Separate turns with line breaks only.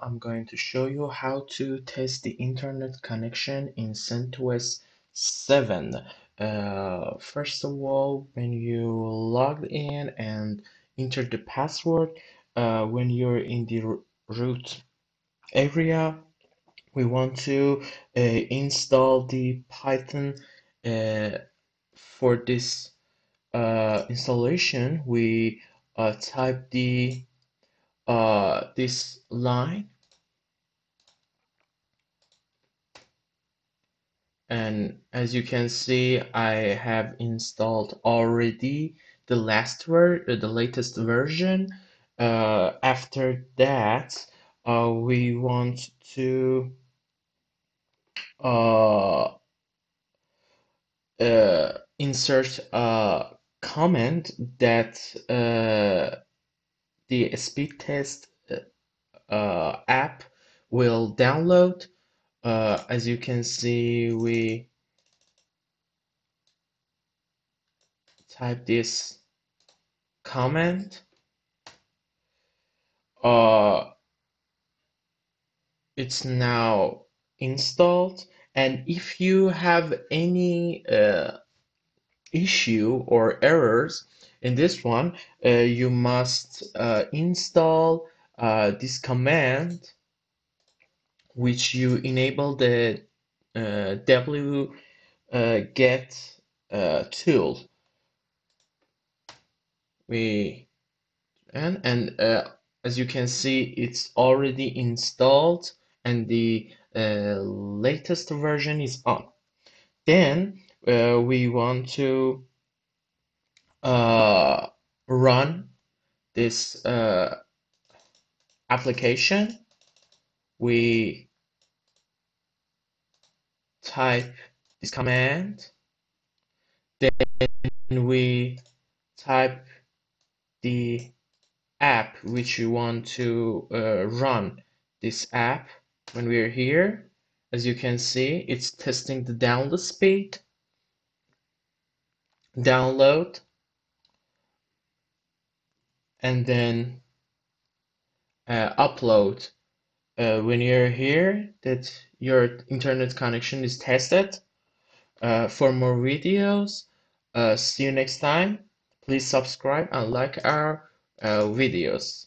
I'm going to show you how to test the internet connection in CentOS 7. Uh, first of all, when you log in and enter the password, uh, when you're in the root area, we want to uh, install the Python uh, for this uh, installation. We uh, type the uh, this line. And as you can see I have installed already the last ver uh, the latest version. Uh, after that uh, we want to uh, uh, insert a comment that uh, the speed test uh, app will download. Uh, as you can see, we type this comment. Uh, it's now installed. And if you have any uh, issue or errors, in this one, uh, you must uh, install uh, this command which you enable the uh, w uh, get uh, tool. We and and as you can see, it's already installed and the latest version is on. Then we want to uh, run this uh, application, we type this command, then we type the app which you want to uh, run this app when we're here. As you can see it's testing the download speed. Download and then uh, upload uh, when you're here that your internet connection is tested. Uh, for more videos, uh, see you next time. Please subscribe and like our uh, videos.